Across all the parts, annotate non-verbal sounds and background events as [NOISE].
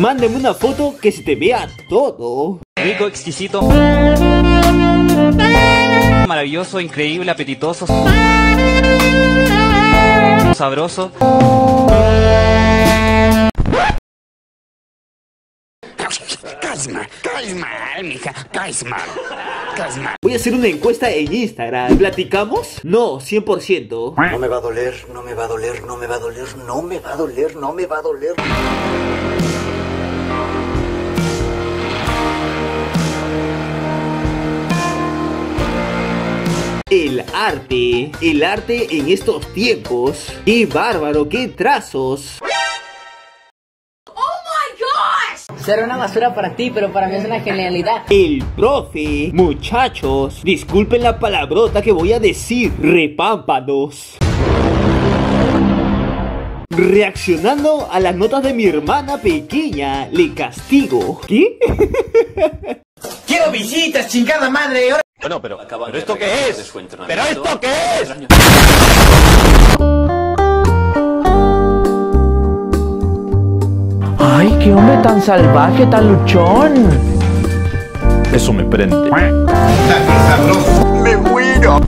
Mándame una foto que se te vea todo. Rico, exquisito. Maravilloso, increíble, apetitoso. Sabroso. Caes mal, mija, mal. Voy a hacer una encuesta en Instagram. ¿Platicamos? No, 100%. No me va a doler, no me va a doler, no me va a doler, no me va a doler, no me va a doler. El arte, el arte en estos tiempos. ¡Qué bárbaro, qué trazos! Será una basura para ti, pero para mí es una genialidad. El profe, muchachos, disculpen la palabrota que voy a decir, repámpanos. Reaccionando a las notas de mi hermana pequeña, le castigo. ¿Qué? [LAUGHS] Quiero visitas, chingada madre. Bueno, pero, ¿pero esto qué es? ¿Pero esto qué es? ¡Ay, qué hombre tan salvaje, tan luchón! Eso me prende. Me muero.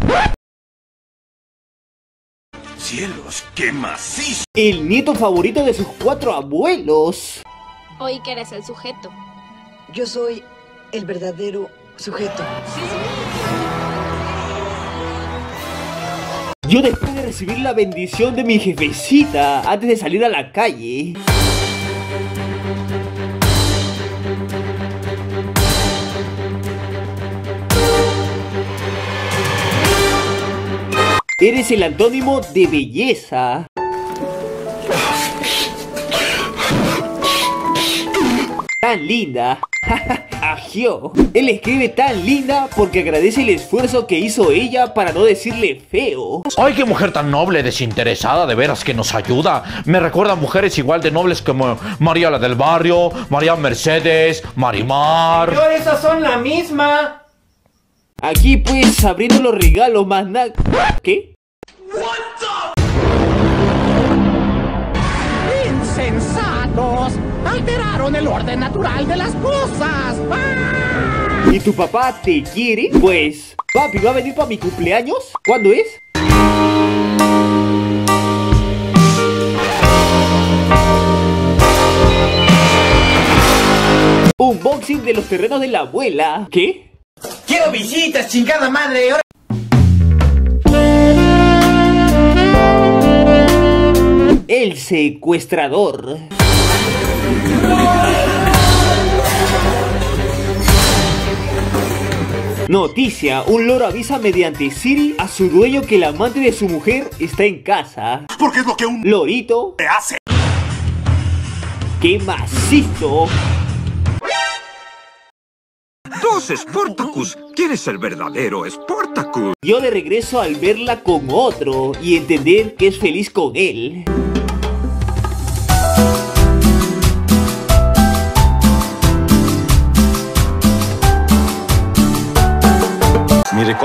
Cielos, qué macizo. El nieto favorito de sus cuatro abuelos. Oí que eres el sujeto. Yo soy el verdadero sujeto. Yo después de recibir la bendición de mi jefecita antes de salir a la calle. Eres el antónimo de belleza. Tan linda. [LAUGHS] Él escribe tan linda porque agradece el esfuerzo que hizo ella para no decirle feo. ¡Ay, qué mujer tan noble, desinteresada, de veras que nos ayuda! Me recuerda a mujeres igual de nobles como María la del Barrio, María Mercedes, Marimar. esas son la misma. Aquí pues abriendo los regalos más na... ¿Qué? Insensatos. Alteraron el orden natural de las cosas. ¿Y tu papá te quiere? Pues, papi, ¿va a venir para mi cumpleaños? ¿Cuándo es? Unboxing de los terrenos de la abuela. ¿Qué? Quiero visitas, chingada madre. ahora- El secuestrador. Noticia, un loro avisa mediante Siri a su dueño que el amante de su mujer está en casa. Porque es lo que un Lorito, te hace. ¡qué macizo! Dos Sportacus. ¿Quién es el verdadero Sportacus? Yo de regreso al verla con otro y entender que es feliz con él.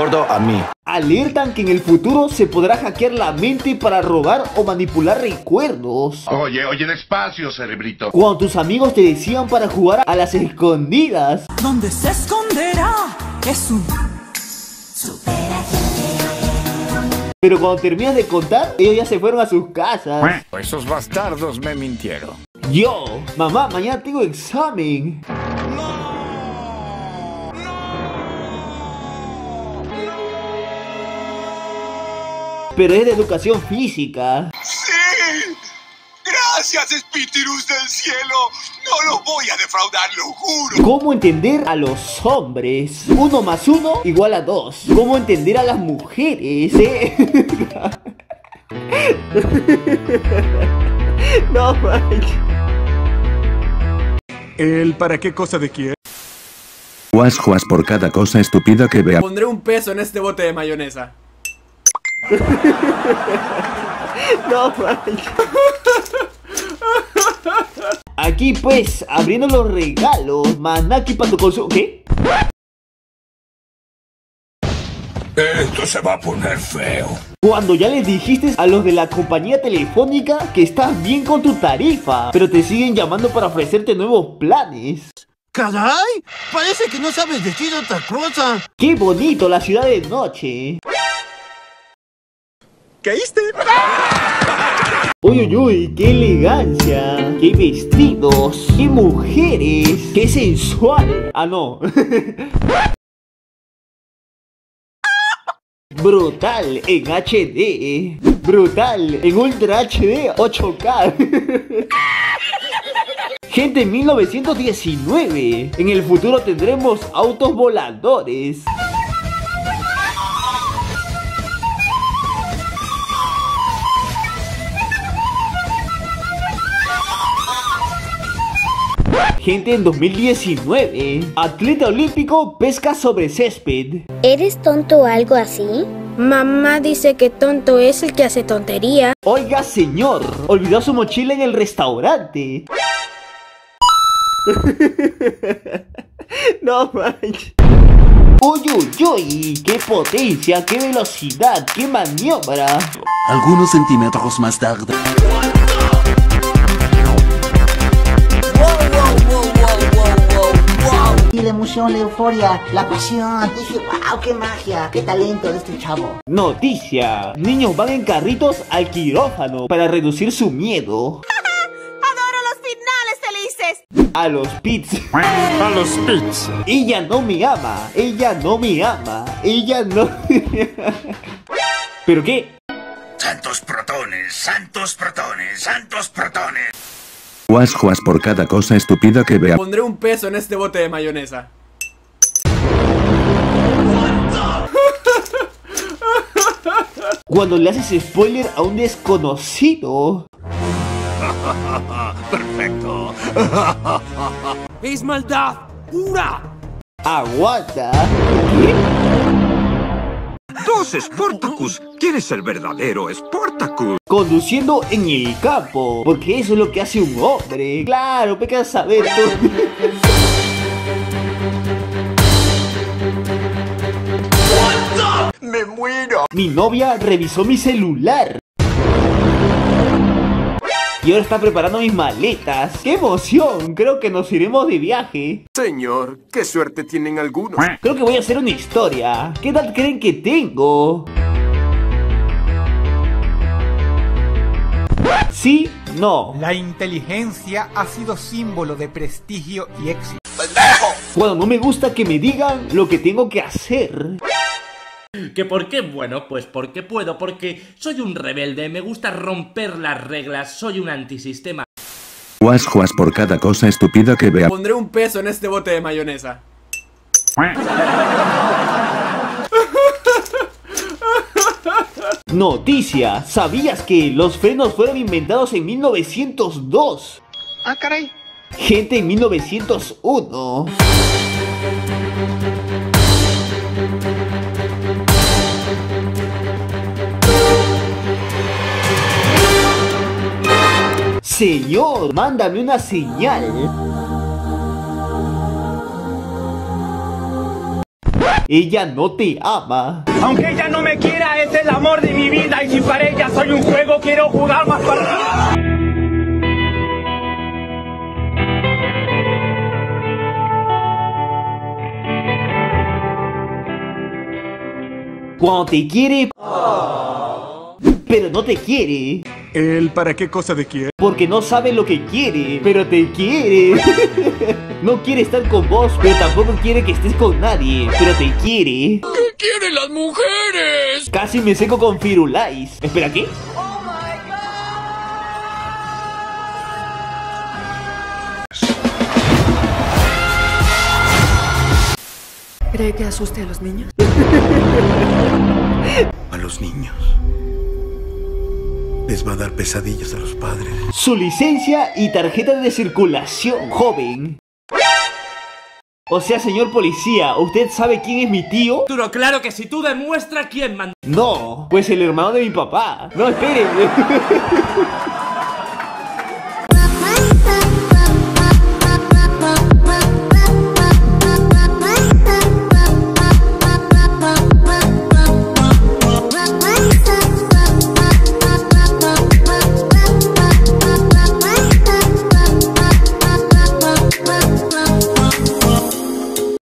A mí. Alertan que en el futuro se podrá hackear la mente para robar o manipular recuerdos. Oye, oye, despacio, cerebrito. Cuando tus amigos te decían para jugar a las escondidas. ¿Dónde se esconderá? Es un Pero cuando terminas de contar, ellos ya se fueron a sus casas. Esos bastardos me mintieron. Yo, mamá, mañana tengo examen. Pero es de educación física. ¡Sí! [LAUGHS] Gracias, Espíritus del cielo. No los voy a defraudar, lo juro. ¿Cómo entender a los hombres? Uno más uno igual a dos. ¿Cómo entender a las mujeres? eh? [LAUGHS] no manches. ¿El para qué cosa de quién? Juas juas por cada cosa estúpida que vea. Pondré un peso en este bote de mayonesa. [LAUGHS] No manches. Aquí pues, abriendo los regalos, Manaki para tu consumo. ¿Qué? Esto se va a poner feo. Cuando ya les dijiste a los de la compañía telefónica que estás bien con tu tarifa, pero te siguen llamando para ofrecerte nuevos planes. ¡Caray! Parece que no sabes decir otra cosa. ¡Qué bonito la ciudad de noche! ¿Caíste? Uy, uy, qué elegancia, qué vestidos, qué mujeres, qué sensual. Ah, no. [LAUGHS] Brutal en HD. Brutal en Ultra HD 8K. [LAUGHS] Gente, en 1919. En el futuro tendremos autos voladores. Gente, en 2019, atleta olímpico pesca sobre césped. ¿Eres tonto o algo así? Mamá dice que tonto es el que hace tontería. Oiga, señor, olvidó su mochila en el restaurante. [LAUGHS] no manches. Uy, uy, uy, qué potencia, qué velocidad, qué maniobra. Algunos centímetros más tarde. La emoción, la euforia, la pasión. Dije, wow, qué magia, qué talento de este chavo. Noticia, niños van en carritos al quirófano para reducir su miedo. [LAUGHS] Adoro los finales felices. A los pits. [LAUGHS] A los pits. Ella no me ama, ella no me ama, ella no... [LAUGHS] ¿Pero qué? Santos protones, santos protones, santos protones. Juas juas por cada cosa estúpida que vea. Pondré un peso en este bote de mayonesa. Cuando le haces spoiler a un desconocido. [LAUGHS] Perfecto. ¡Es maldad pura! Aguanta. Dos Sportacus. ¿Quién es el verdadero Sportacus? Conduciendo en el campo. Porque eso es lo que hace un hombre. Claro, peca saber todo. ¡Me muero! Mi novia revisó mi celular. Y ahora está preparando mis maletas. ¡Qué emoción! Creo que nos iremos de viaje. Señor, qué suerte tienen algunos. Creo que voy a hacer una historia. ¿Qué edad creen que tengo? ¿Sí? No. La inteligencia ha sido símbolo de prestigio y éxito. Cuando no me gusta que me digan lo que tengo que hacer. ¿Que por qué? Bueno, pues porque puedo, porque soy un rebelde, me gusta romper las reglas, soy un antisistema. Juas juas por cada cosa estúpida que vea. Pondré un peso en este bote de mayonesa. [LAUGHS] Noticia, ¿sabías que los frenos fueron inventados en 1902? Ah, caray. Gente en 1901. Señor, mándame una señal. Ella no te ama. Aunque ella no me quiera, es el amor de mi vida. Y si para ella soy un juego, quiero jugar más para. Cuando te quiere... Pero no te quiere. ¿El para qué cosa de quién? Porque no sabe lo que quiere, pero te quiere. [LAUGHS] no quiere estar con vos, pero tampoco quiere que estés con nadie, pero te quiere. ¿Qué quieren las mujeres? Casi me seco con Firulais. Espera, ¿qué? ¿Cree que asuste a los niños? [LAUGHS] A los niños. Les va a dar pesadillas a los padres. Su licencia y tarjeta de circulación, joven. O sea, señor policía, ¿usted sabe quién es mi tío? Pero claro que si tú demuestras quién mandó. No, pues el hermano de mi papá. No, espérenme. [LAUGHS]